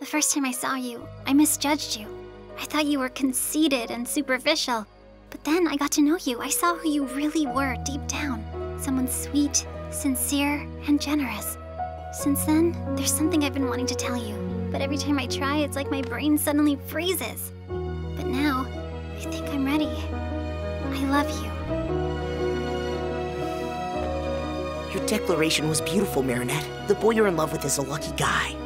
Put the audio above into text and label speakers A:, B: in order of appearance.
A: The first time I saw you, I misjudged you. I thought you were conceited and superficial. But then I got to know you. I saw who you really were deep down. Someone sweet, sincere, and generous. Since then, there's something I've been wanting to tell you. But every time I try, it's like my brain suddenly freezes. But now, I think I'm ready. I love you.
B: Your declaration was beautiful, Marinette. The boy you're in love with is a lucky guy.